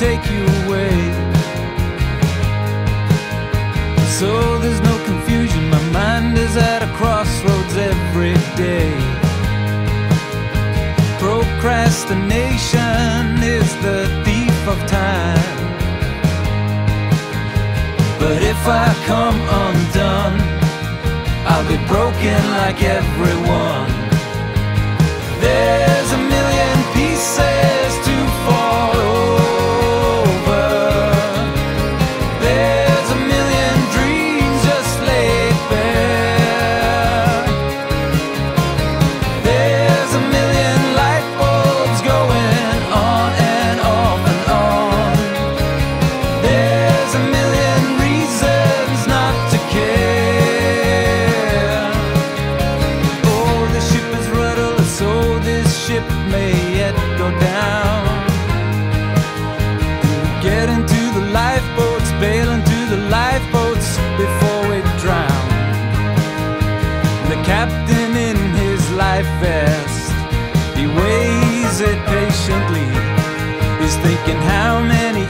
take you away. So there's no confusion, my mind is at a crossroads every day. Procrastination is the thief of time. But if I come undone, I'll be broken like everyone. Before we drown. The captain in his life vest, he weighs it patiently. He's thinking how many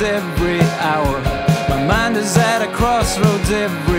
every hour. My mind is at a crossroads every